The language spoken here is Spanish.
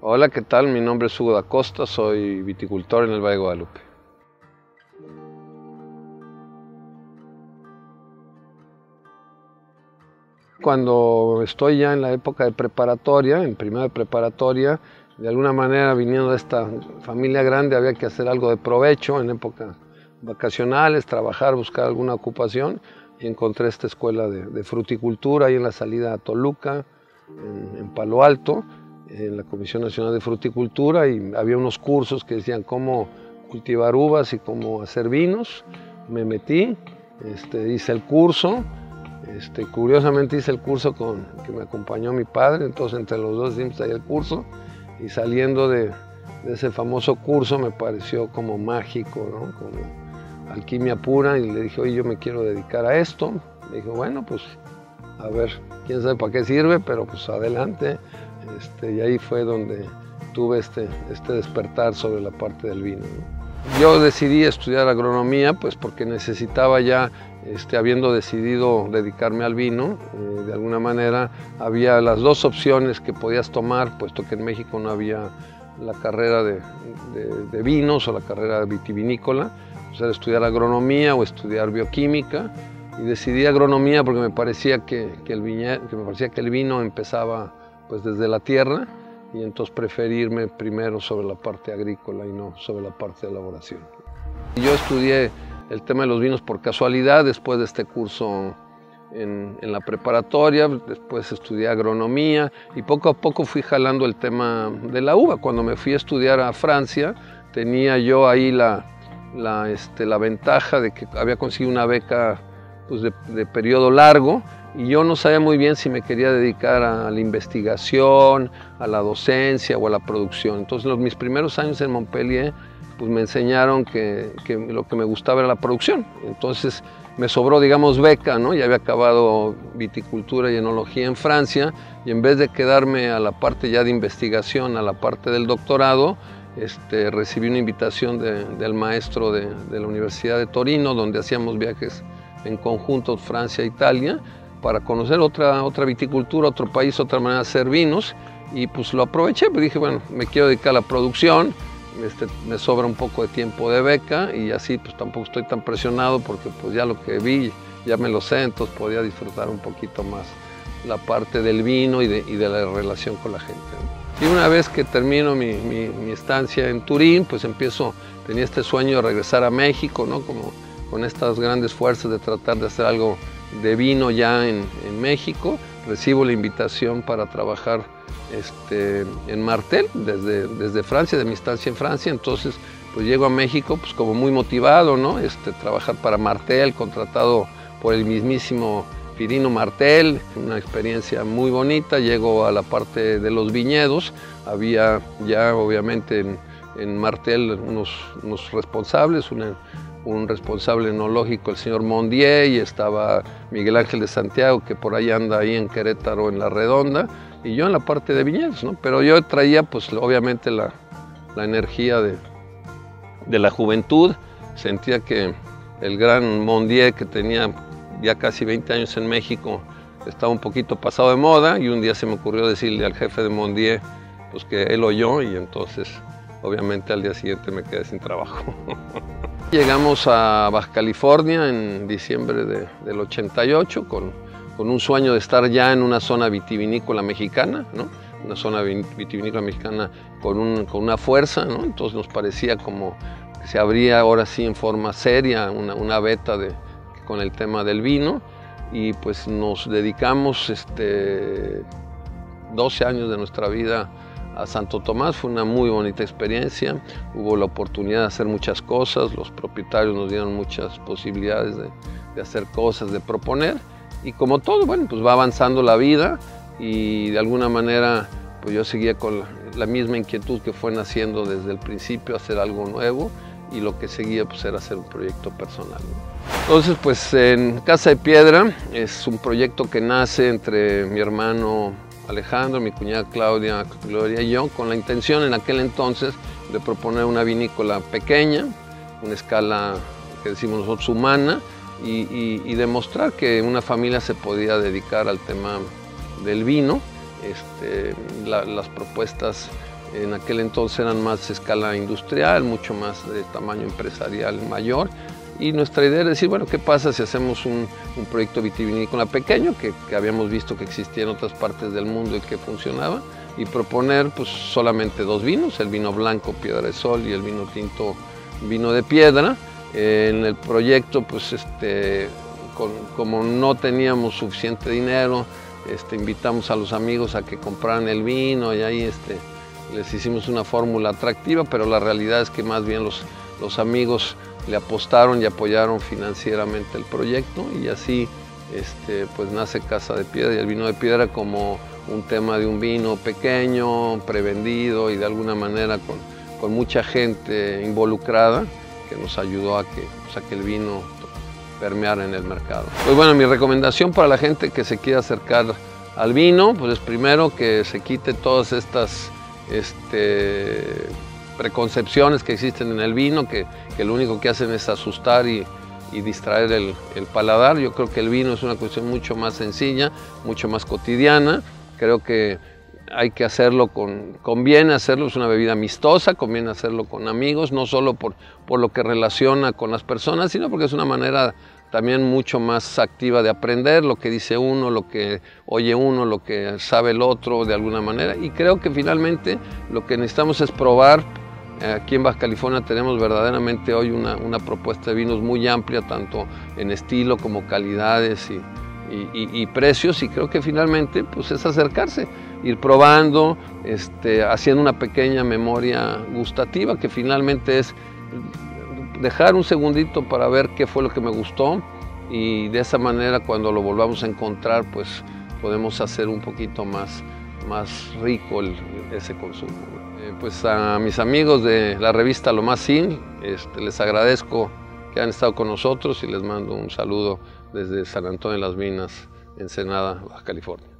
Hola, ¿qué tal? Mi nombre es Hugo da Costa, soy viticultor en el Valle de Guadalupe. Cuando estoy ya en la época de preparatoria, en primera de preparatoria, de alguna manera viniendo de esta familia grande había que hacer algo de provecho en épocas vacacionales, trabajar, buscar alguna ocupación y encontré esta escuela de, fruticultura ahí en la salida a Toluca, en, Palo Alto, en la Comisión Nacional de Fruticultura y había unos cursos que decían cómo cultivar uvas y cómo hacer vinos. Me metí, este, hice el curso, este, curiosamente hice el curso con que me acompañó mi padre, entonces entre los dos hicimos ahí el curso y saliendo de, ese famoso curso me pareció como mágico, ¿no? como alquimia pura y le dije, oye, yo me quiero dedicar a esto. Me dijo, bueno, pues a ver, quién sabe para qué sirve, pero pues adelante. Este, y ahí fue donde tuve este, este despertar sobre la parte del vino. Yo decidí estudiar agronomía pues porque necesitaba ya, este, habiendo decidido dedicarme al vino, eh, de alguna manera había las dos opciones que podías tomar, puesto que en México no había la carrera de, vinos o la carrera vitivinícola, o sea, estudiar agronomía o estudiar bioquímica, y decidí agronomía porque me parecía que, el, que me parecía que el vino empezaba pues desde la tierra y entonces preferirme primero sobre la parte agrícola y no sobre la parte de elaboración. Yo estudié el tema de los vinos por casualidad después de este curso en, la preparatoria, después estudié agronomía y poco a poco fui jalando el tema de la uva. Cuando me fui a estudiar a Francia tenía yo ahí la, la, este, la ventaja de que había conseguido una beca pues, de, periodo largo y yo no sabía muy bien si me quería dedicar a la investigación, a la docencia o a la producción. Entonces los, mis primeros años en Montpellier pues me enseñaron que, lo que me gustaba era la producción. Entonces me sobró, digamos, beca, ¿no? Ya había acabado viticultura y enología en Francia y en vez de quedarme a la parte ya de investigación, a la parte del doctorado, este, recibí una invitación del maestro de, la Universidad de Torino, donde hacíamos viajes en conjunto Francia-Italia, para conocer otra, otra viticultura, otro país, otra manera de hacer vinos y pues lo aproveché, pues dije, bueno, me quiero dedicar a la producción, este, me sobra un poco de tiempo de beca y así pues tampoco estoy tan presionado porque pues ya lo que vi ya me lo sé, entonces podía disfrutar un poquito más la parte del vino y de la relación con la gente. Y una vez que termino mi, mi, estancia en Turín, pues empiezo, tenía este sueño de regresar a México, ¿no? Como con estas grandes fuerzas de tratar de hacer algo de vino ya en, México. Recibo la invitación para trabajar este, en Martel desde, desde Francia, de mi estancia en Francia. Entonces, pues llego a México pues como muy motivado, ¿no? Este, trabajar para Martel, contratado por el mismísimo Pirino Martel, una experiencia muy bonita. Llego a la parte de los viñedos. Había ya obviamente en, Martel unos, responsables, un responsable enológico, el señor Mondier, y estaba Miguel Ángel de Santiago, que por ahí anda ahí en Querétaro, en La Redonda, y yo en la parte de viñedos. Pero yo traía, pues, obviamente la, energía de, de, la juventud, sentía que el gran Mondier, que tenía ya casi 20 años en México, estaba un poquito pasado de moda, y un día se me ocurrió decirle al jefe de Mondier, pues, que él oyó, y entonces, obviamente, al día siguiente me quedé sin trabajo. Llegamos a Baja California en diciembre del 88 con, con, un sueño de estar ya en una zona vitivinícola mexicana, ¿no? una zona vitivinícola mexicana con, con una fuerza, ¿no? entonces nos parecía como que se abría ahora sí en forma seria una, una beta de, con el tema del vino y pues nos dedicamos este, 12 años de nuestra vida a Santo Tomás. Fue una muy bonita experiencia. Hubo la oportunidad de hacer muchas cosas. Los propietarios nos dieron muchas posibilidades de, hacer cosas, de proponer. Y como todo, bueno, pues va avanzando la vida y de alguna manera pues yo seguía con la, misma inquietud que fue naciendo desde el principio, hacer algo nuevo y lo que seguía pues era hacer un proyecto personal. Entonces pues en Casa de Piedra es un proyecto que nace entre mi hermano Alejandro, mi cuñada Claudia, Gloria y yo, con la intención en aquel entonces de proponer una vinícola pequeña, una escala que decimos nosotros humana, y, demostrar que una familia se podía dedicar al tema del vino. Este, las propuestas en aquel entonces eran más escala industrial, mucho más de tamaño empresarial mayor. Y nuestra idea era decir, bueno, ¿qué pasa si hacemos un, proyecto vitivinícola pequeño que, habíamos visto que existía en otras partes del mundo y que funcionaba? Y proponer pues solamente dos vinos, el vino blanco Piedra de Sol y el vino tinto vino de piedra. en el proyecto, pues este, como no teníamos suficiente dinero, este, invitamos a los amigos a que compraran el vino y ahí este, les hicimos una fórmula atractiva, pero la realidad es que más bien los, los amigos le apostaron y apoyaron financieramente el proyecto y así este, pues nace Casa de Piedra y el vino de piedra como un tema de un vino pequeño, prevendido y de alguna manera con, con mucha gente involucrada que nos ayudó a que, pues, que el vino permeara en el mercado. Pues bueno, mi recomendación para la gente que se quiera acercar al vino, pues es primero que se quite todas estas este, preconcepciones que existen en el vino, que, lo único que hacen es asustar y, distraer el, paladar. Yo creo que el vino es una cuestión mucho más sencilla, mucho más cotidiana. Creo que hay que hacerlo con, conviene hacerlo, es una bebida amistosa, conviene hacerlo con amigos, no solo por, por lo que relaciona con las personas, sino porque es una manera también mucho más activa de aprender lo que dice uno, lo que oye uno, lo que sabe el otro de alguna manera. Y creo que finalmente lo que necesitamos es probar. Aquí en Baja California tenemos verdaderamente hoy una, una propuesta de vinos muy amplia, tanto en estilo como calidades y, y, precios. Y creo que finalmente pues, es acercarse, ir probando, este, haciendo una pequeña memoria gustativa, que finalmente es dejar un segundito para ver qué fue lo que me gustó y de esa manera cuando lo volvamos a encontrar pues podemos hacer un poquito más, más rico ese consumo. Eh, pues a mis amigos de la revista Lo Más Sin, este, les agradezco que han estado con nosotros y les mando un saludo desde San Antonio de las Minas, Ensenada, Baja California.